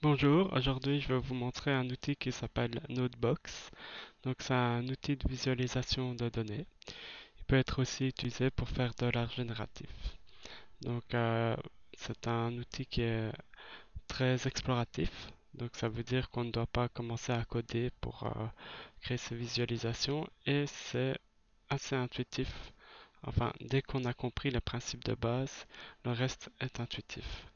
Bonjour, aujourd'hui je vais vous montrer un outil qui s'appelle Notebox. Donc c'est un outil de visualisation de données. Il peut être aussi utilisé pour faire de l'art génératif. Donc euh, c'est un outil qui est très exploratif. Donc ça veut dire qu'on ne doit pas commencer à coder pour euh, créer ces visualisations et c'est assez intuitif. Enfin, dès qu'on a compris les principes de base, le reste est intuitif.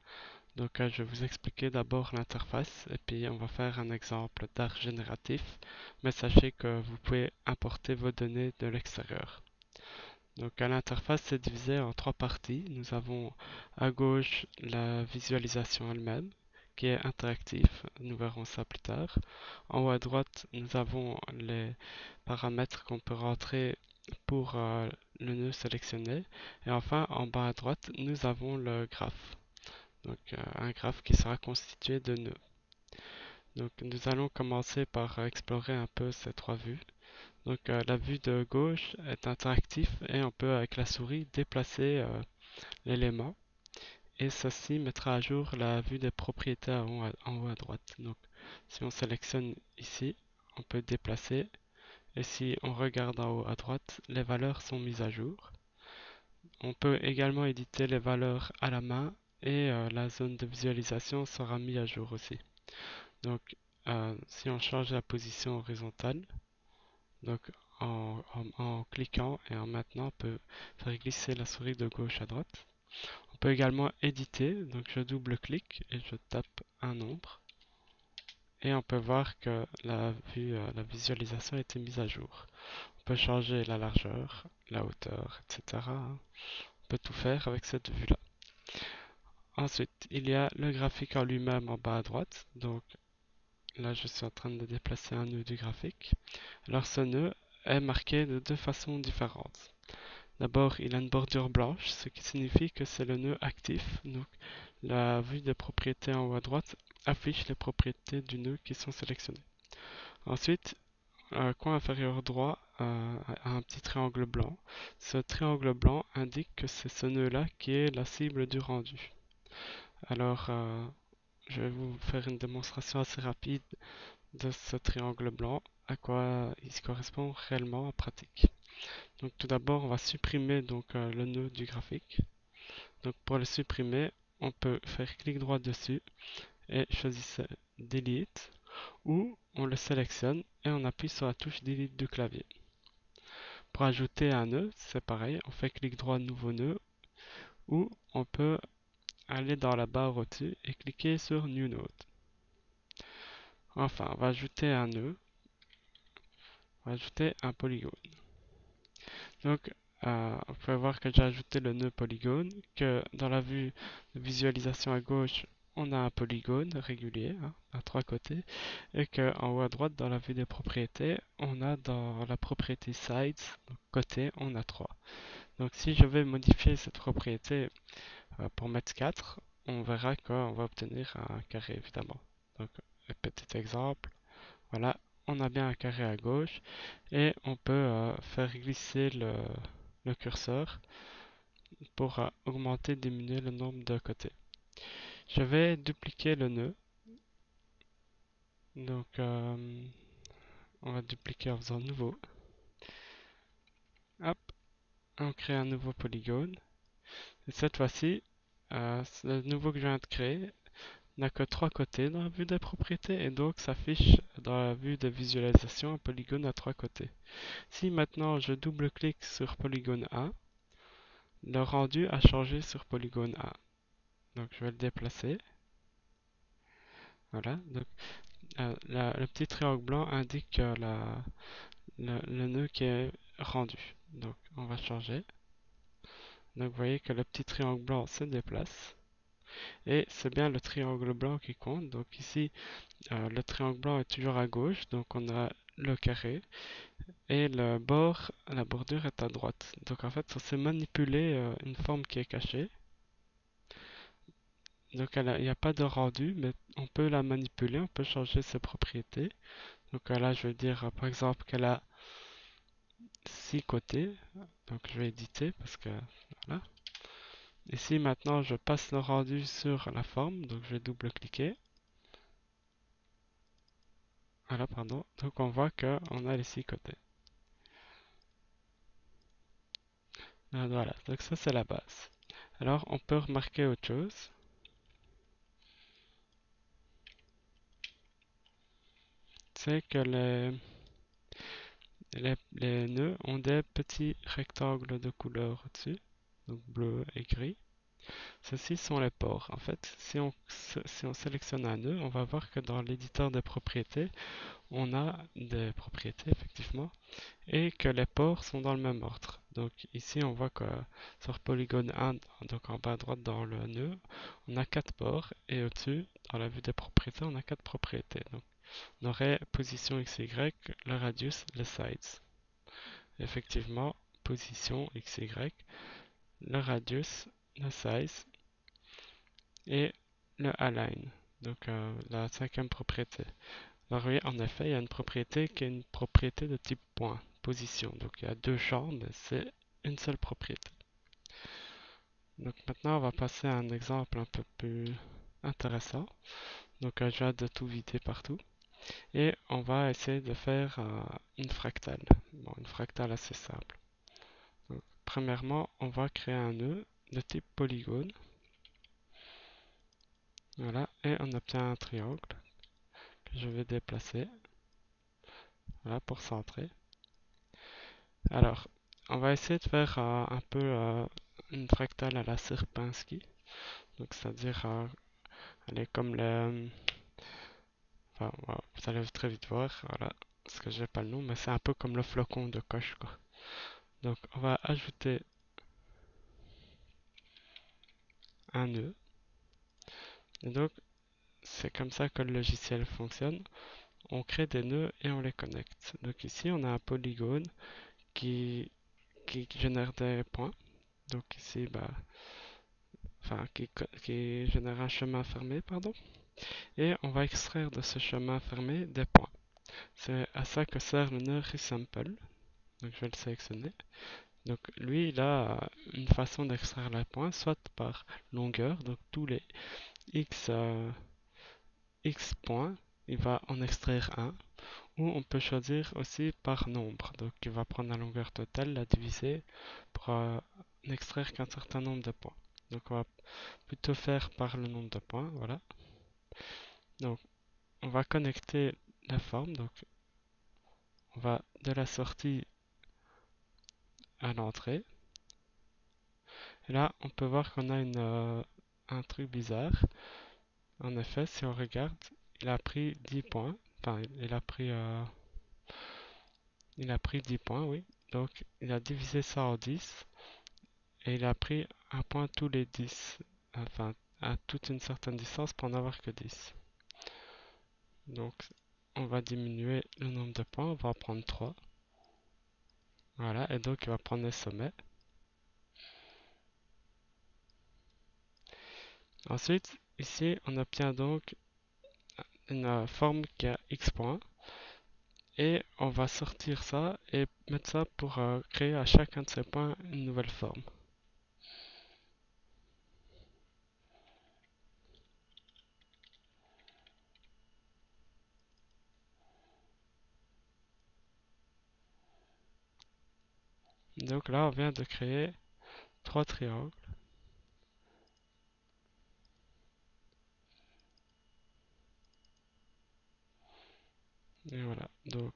Donc euh, je vais vous expliquer d'abord l'interface et puis on va faire un exemple d'art génératif. Mais sachez que vous pouvez importer vos données de l'extérieur. Donc à l'interface c'est divisé en trois parties. Nous avons à gauche la visualisation elle-même qui est interactive. Nous verrons ça plus tard. En haut à droite nous avons les paramètres qu'on peut rentrer pour euh, le nœud sélectionné. Et enfin en bas à droite nous avons le graphe donc euh, un graphe qui sera constitué de nœuds. Donc nous allons commencer par explorer un peu ces trois vues. Donc euh, la vue de gauche est interactive et on peut avec la souris déplacer euh, l'élément et ceci mettra à jour la vue des propriétés en haut à droite. Donc si on sélectionne ici, on peut déplacer et si on regarde en haut à droite, les valeurs sont mises à jour. On peut également éditer les valeurs à la main et euh, la zone de visualisation sera mise à jour aussi. Donc euh, si on change la position horizontale, donc en, en, cliquant et en maintenant, on peut faire glisser la souris de gauche à droite. On peut également éditer, donc je double-clique et je tape un nombre. Et on peut voir que la, vue, euh, la visualisation a été mise à jour. On peut changer la largeur, la hauteur, etc. On peut tout faire avec cette vue-là. Ensuite, il y a le graphique en lui-même en bas à droite. Donc là, je suis en train de déplacer un nœud du graphique. Alors ce nœud est marqué de deux façons différentes. D'abord, il a une bordure blanche, ce qui signifie que c'est le nœud actif. Donc la vue des propriétés en haut à droite affiche les propriétés du nœud qui sont sélectionnées. Ensuite, un coin inférieur droit euh, a un petit triangle blanc. Ce triangle blanc indique que c'est ce nœud-là qui est la cible du rendu. Alors, euh, je vais vous faire une démonstration assez rapide de ce triangle blanc, à quoi il correspond réellement en pratique. Donc tout d'abord, on va supprimer donc euh, le nœud du graphique. Donc pour le supprimer, on peut faire clic droit dessus et choisir Delete ou on le sélectionne et on appuie sur la touche Delete du clavier. Pour ajouter un nœud, c'est pareil, on fait clic droit nouveau nœud ou on peut aller dans la barre au-dessus et cliquer sur New Node. Enfin, on va ajouter un nœud. On va ajouter un polygone. Donc, euh, vous pouvez voir que j'ai ajouté le nœud polygone, que dans la vue de visualisation à gauche, on a un polygone régulier hein, à trois côtés, et qu'en haut à droite, dans la vue des propriétés, on a dans la propriété sides, côté, on a trois. Donc si je vais modifier cette propriété pour mettre 4, on verra qu'on va obtenir un carré évidemment. Donc, un petit exemple, voilà, on a bien un carré à gauche et on peut euh, faire glisser le, curseur pour euh, augmenter, diminuer le nombre de côtés. Je vais dupliquer le nœud. Donc, on va dupliquer en faisant nouveau. Hop, on crée un nouveau polygone. Et cette fois-ci, euh, le nouveau que je viens de créer n'a que trois côtés dans la vue des propriétés et donc s'affiche dans la vue de visualisation un polygone à trois côtés. Si maintenant je double-clique sur polygone 1, le rendu a changé sur polygone 1. Donc je vais le déplacer. Voilà. Donc, euh, le petit triangle blanc indique le nœud qui est rendu. Donc on va changer. Donc vous voyez que le petit triangle blanc se déplace. Et c'est bien le triangle blanc qui compte. Donc ici, euh, le triangle blanc est toujours à gauche. Donc on a le carré. Et le bord, la bordure est à droite. Donc en fait, on sait manipuler euh, une forme qui est cachée. Donc il n'y a pas de rendu, mais on peut la manipuler, on peut changer ses propriétés. Donc là, je vais dire par exemple qu'elle a six côtés. Donc je vais éditer parce que voilà. Ici maintenant je passe le rendu sur la forme, donc je vais double-cliquer. Voilà, pardon. Donc on voit qu'on a les six côtés. Voilà, donc ça c'est la base. Alors on peut remarquer autre chose. C'est que les, les, nœuds ont des petits rectangles de couleur au-dessus, donc bleu et gris. Ceux-ci sont les ports. En fait, si on, sélectionne un nœud, on va voir que dans l'éditeur des propriétés, on a des propriétés effectivement et que les ports sont dans le même ordre. Donc ici on voit que sur polygone 1, donc en bas à droite dans le nœud, on a 4 ports et au-dessus, dans la vue des propriétés, on a 4 propriétés. On aurait position XY, le radius, les sides. Effectivement, position XY, le radius, le size et le align, donc euh, la cinquième propriété. Alors oui, en effet, il y a une propriété qui est une propriété de type point, position. Donc il y a deux champs, mais c'est une seule propriété. Donc maintenant, on va passer à un exemple un peu plus intéressant. Donc je vais de tout vider partout. Et on va essayer de faire euh, une fractale. Une fractale assez simple. premièrement, on va créer un nœud de type polygone. Voilà, et on obtient un triangle que je vais déplacer. Voilà, pour centrer. Alors, on va essayer de faire euh, un peu euh, une fractale à la Sierpinski. Donc, c'est-à-dire, elle est comme le... Enfin, vous allez très vite voir, voilà, parce que j'ai pas le nom, mais c'est un peu comme le flocon de coche, quoi. Donc, on va ajouter un nœud. Et donc, c'est comme ça que le logiciel fonctionne. On crée des nœuds et on les connecte. Donc ici, on a un polygone qui, qui génère des points. Donc ici, bah, enfin, qui génère un chemin fermé, pardon. Et on va extraire de ce chemin fermé des points. C'est à ça que sert le nœud resample. Donc je vais le sélectionner. Donc lui, il a une façon d'extraire les points, soit par longueur, donc tous les x, euh, x points, il va en extraire un, ou on peut choisir aussi par nombre. Donc il va prendre la longueur totale, la diviser pour euh, n'extraire qu'un certain nombre de points. Donc on va plutôt faire par le nombre de points, voilà. Donc on va connecter la forme, donc on va de la sortie à l'entrée. Et là, on peut voir qu'on a une, euh, un truc bizarre. En effet, si on regarde, il a pris 10 points. Enfin, il a pris, euh, il a pris 10 points, oui. Donc, il a divisé ça en 10. Et il a pris un point tous les 10. Enfin, à toute une certaine distance pour n'avoir que 10. Donc, on va diminuer le nombre de points. On va en prendre 3. Voilà, et donc il va prendre les sommets. Ensuite, ici, on obtient donc une forme qui a x points. Et on va sortir ça et mettre ça pour euh, créer à chacun de ces points une nouvelle forme. Donc là, on vient de créer trois triangles. Et voilà, donc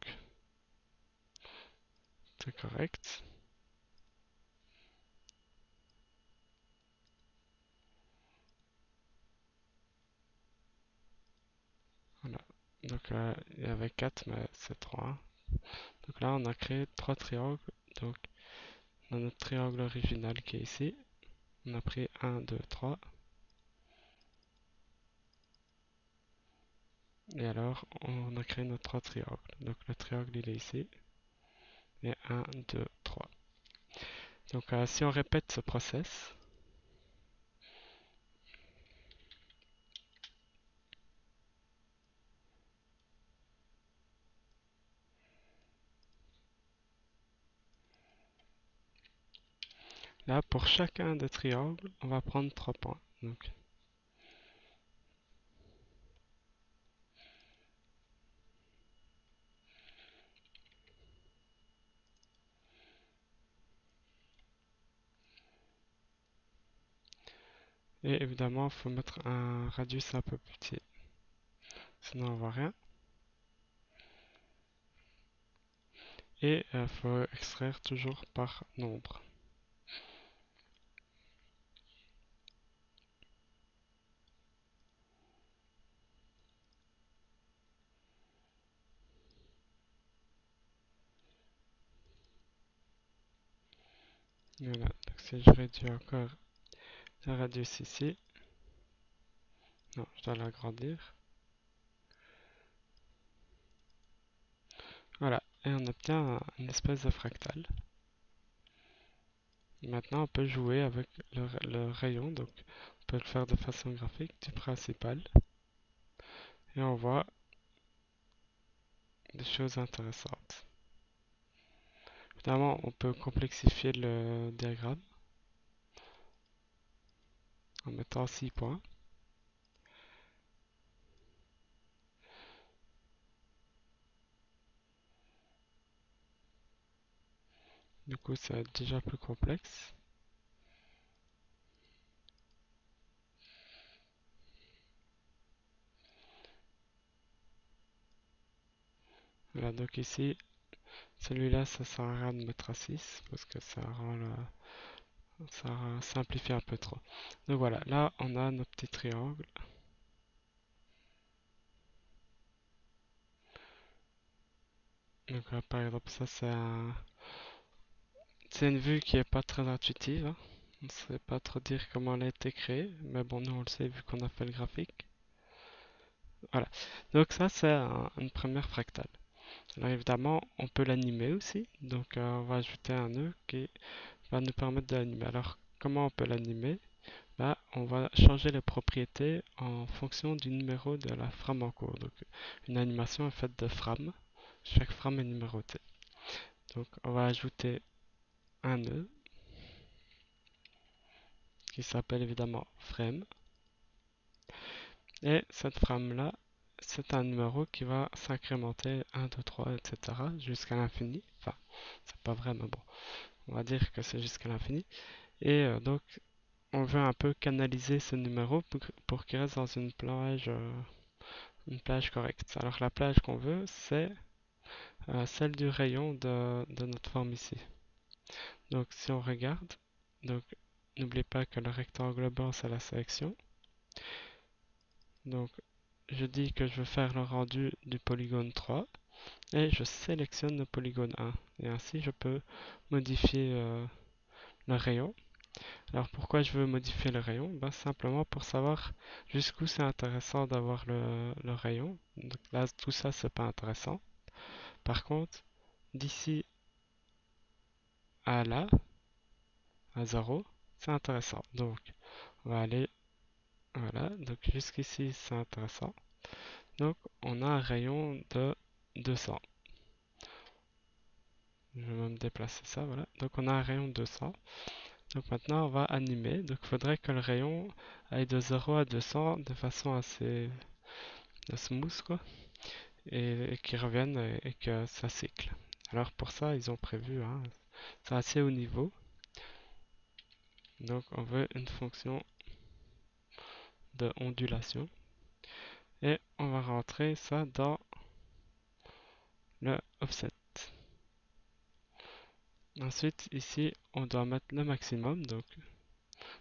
c'est correct. Voilà, donc là il y avait 4 mais c'est 3. Donc là on a créé trois triangles. Donc dans notre triangle original qui est ici, on a pris 1, 2, 3. Et alors, on a créé notre trois triangles. Donc le triangle, il est ici. Et 1, 2, 3. Donc euh, si on répète ce process, Là, pour chacun des triangles, on va prendre 3 points. Et évidemment, il faut mettre un radius un peu petit. Sinon, on ne voit rien. Et il faut extraire toujours par nombre. Voilà, donc si je réduis encore la radius ici, non, je dois l'agrandir. Voilà, et on obtient une espèce de fractal. Maintenant, on peut jouer avec le, rayon, donc on peut le faire de façon graphique du principal. Et on voit des choses intéressantes. On peut complexifier le diagramme en mettant 6 points. Du coup, ça va être déjà plus complexe. Voilà, donc ici, celui-là, ça sert à rien de mettre à 6 parce que ça rend ça simplifie un peu trop. Donc voilà, là, on a nos petits triangles. Donc là, par exemple, ça, c'est un c'est une vue qui est pas très intuitive. Hein. On ne sait pas trop dire comment elle a été créée, mais bon, nous on le sait vu qu'on a fait le graphique. Voilà. Donc ça, c'est une première fractale. Alors évidemment, on peut l'animer aussi. Donc euh, on va ajouter un nœud qui va nous permettre de l'animer. Alors comment on peut l'animer? Là, on va changer les propriétés en fonction du numéro de la frame en cours. Donc une animation est faite de frames. Chaque frame est numérotée. Donc on va ajouter un nœud qui s'appelle évidemment frame. Et cette frame-là, c'est un numéro qui va s'incrémenter 1, 2, 3, etc. jusqu'à l'infini. Enfin, c'est pas vrai, mais bon, on va dire que c'est jusqu'à l'infini. Et euh, donc, on veut un peu canaliser ce numéro pour, qu'il reste dans une plage, euh, une plage correcte. Alors, la plage qu'on veut, c'est euh, celle du rayon de notre forme ici. Donc si on regarde, donc n'oubliez pas que le rectangle blanc c'est la sélection. Donc je dis que je veux faire le rendu du polygone 3 et je sélectionne le polygone 1 et ainsi je peux modifier euh, le rayon. Alors pourquoi je veux modifier le rayon? Ben, Simplement pour savoir jusqu'où c'est intéressant d'avoir le, le, rayon. Donc là tout ça c'est pas intéressant. Par contre d'ici à là, à 0, c'est intéressant. Donc, on va aller, voilà, donc jusqu'ici, c'est intéressant. Donc, on a un rayon de 200. Je vais même déplacer ça, voilà. Donc, on a un rayon de 200. Donc, maintenant, on va animer. Donc, il faudrait que le rayon aille de 0 à 200 de façon assez smooth, quoi. Et, et qu'il revienne et, que ça cycle. Alors, pour ça, ils ont prévu, hein, c'est assez haut niveau. Donc on veut une fonction de ondulation. Et on va rentrer ça dans le offset. Ensuite, ici, on doit mettre le maximum. Donc,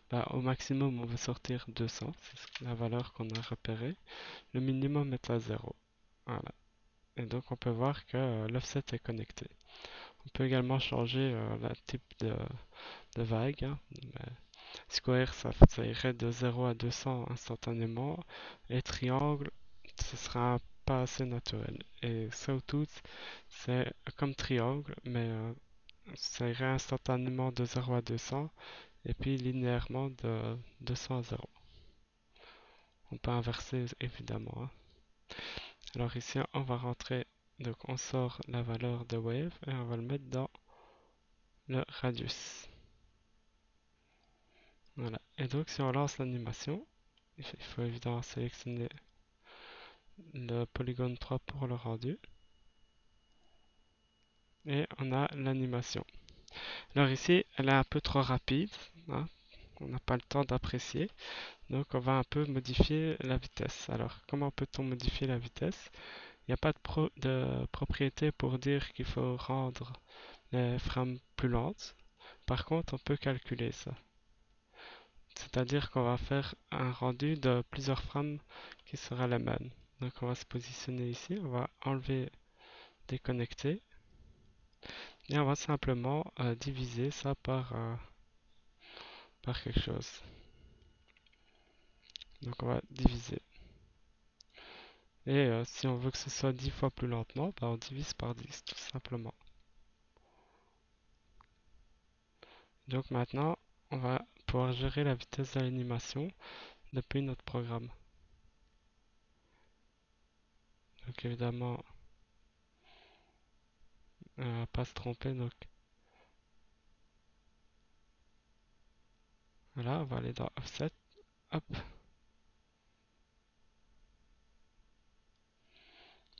bah, au maximum, on va sortir 200. C'est la valeur qu'on a repérée. Le minimum est à 0. Voilà. Et donc, on peut voir que euh, l'offset est connecté. On peut également changer euh, le type de, vague. Hein. Square, ça, irait de 0 à 200 instantanément. Et triangle, ce sera pas assez naturel. Et Sawtooth, c'est comme triangle, mais euh, ça irait instantanément de 0 à 200 et puis linéairement de 200 à 0. On peut inverser évidemment. Hein. Alors ici, on va rentrer donc on sort la valeur de wave et on va le mettre dans le radius. Voilà. Et donc si on lance l'animation, il faut évidemment sélectionner le polygone 3 pour le rendu. Et on a l'animation. Alors ici, elle est un peu trop rapide. Hein. On n'a pas le temps d'apprécier. Donc on va un peu modifier la vitesse. Alors comment peut-on modifier la vitesse? Il n'y a pas de, de, propriété pour dire qu'il faut rendre les frames plus lentes. Par contre, on peut calculer ça. C'est-à-dire qu'on va faire un rendu de plusieurs frames qui sera la même. Donc on va se positionner ici, on va enlever déconnecter et on va simplement euh, diviser ça par, euh, par quelque chose. Donc on va diviser. Et euh, si on veut que ce soit 10 fois plus lentement, bah, on divise par 10 tout simplement. Donc maintenant, on va gérer la vitesse de l'animation depuis notre programme. Donc évidemment, on va pas se tromper. Donc voilà, on va aller dans Offset. Hop.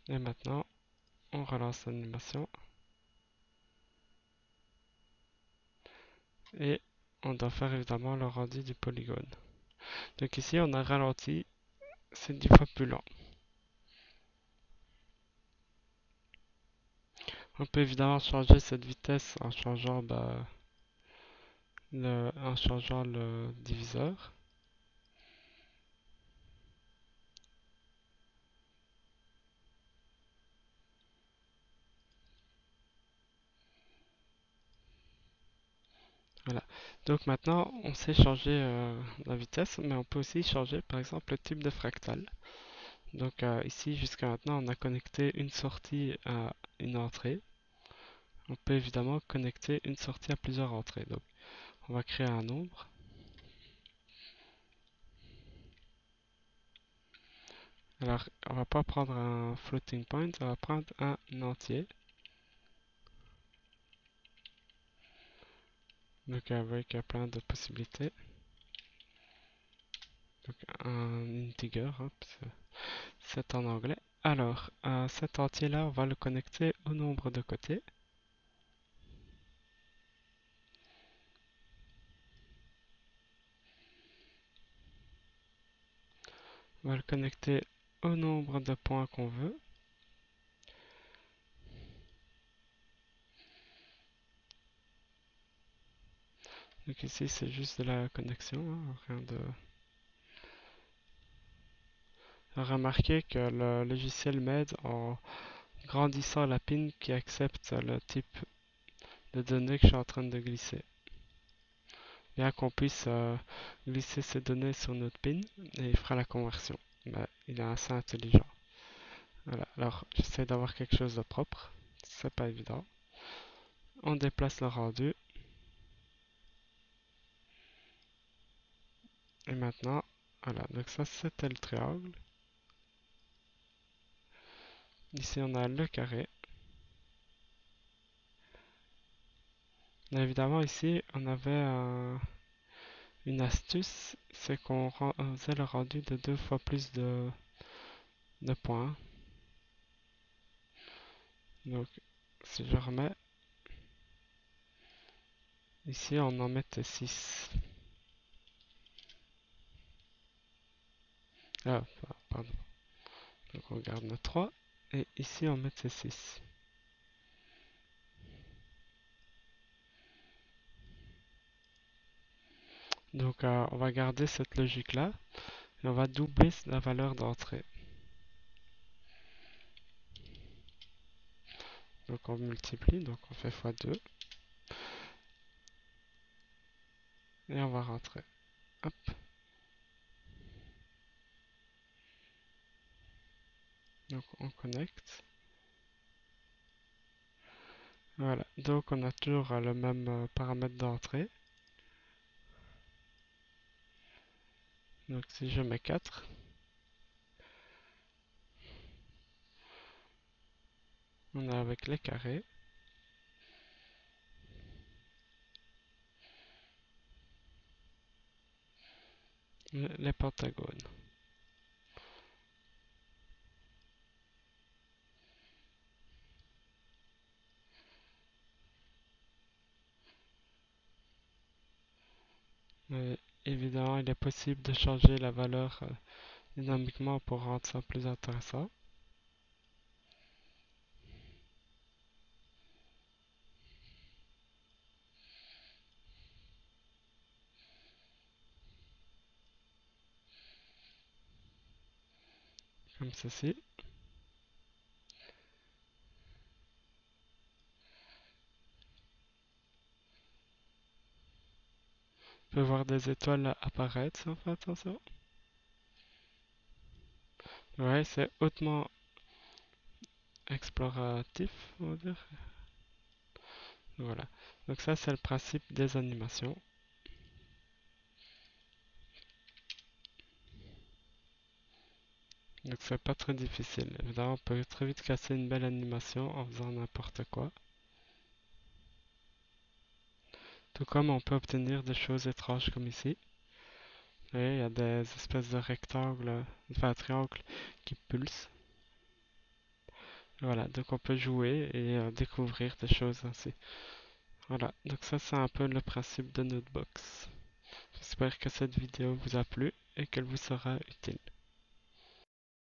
Et maintenant, on relance l'animation. Et on doit faire évidemment le rendu du polygone. Donc ici, on a ralenti, c'est 10 fois plus lent. On peut évidemment changer cette vitesse en changeant, bah, en changeant le diviseur. Voilà. Donc maintenant, on sait changer euh, la vitesse, mais on peut aussi changer par exemple le type de fractal. Donc euh, ici, jusqu'à maintenant, on a connecté une sortie à une entrée. On peut évidemment connecter une sortie à plusieurs entrées. Donc on va créer un nombre. Alors, on va pas prendre un floating point, on va prendre un entier. Donc avec plein de possibilités. Donc un integer, c'est en anglais. Alors, cet entier-là, on va le connecter au nombre de côtés. On va le connecter au nombre de points qu'on veut. Donc ici, c'est juste de la connexion, hein, rien de... Remarquez que le logiciel m'aide en grandissant la pin qui accepte le type de données que je suis en train de glisser. Bien qu'on puisse euh, glisser ces données sur notre pin et il fera la conversion. Ben, il est assez intelligent. Voilà, alors j'essaie d'avoir quelque chose de propre, c'est pas évident. On déplace le rendu Et maintenant, voilà, donc ça c'était le triangle. Ici on a le carré. évidemment ici on avait une astuce, c'est qu'on faisait le rendu de deux fois plus de, points. Donc si je remets, ici on en mettait 6. Ah, pardon. Donc on garde notre 3. Et ici on met ces 6. Donc euh, on va garder cette logique là. Et on va doubler la valeur d'entrée. Donc on multiplie, donc on fait x2. Et on va rentrer. Hop. Donc on connecte. Voilà, donc on a toujours le même euh, paramètre d'entrée. Donc si je mets 4, on a avec les carrés. Les pentagones. Évidemment, il est possible de changer la valeur euh, dynamiquement pour rendre ça plus intéressant. Comme ceci. Des étoiles apparaître on fait attention. Ouais, c'est hautement exploratif, on va dire. Voilà. Donc ça, c'est le principe des animations. Donc c'est pas très difficile. Évidemment, on peut très vite casser une belle animation en faisant n'importe quoi. Tout comme on peut obtenir des choses étranges comme ici. Vous voyez, il y a des espèces de rectangles, enfin triangles qui pulsent. Voilà, donc on peut jouer et euh, découvrir des choses ainsi. Voilà, donc ça c'est un peu le principe de Notebox. J'espère que cette vidéo vous a plu et qu'elle vous sera utile.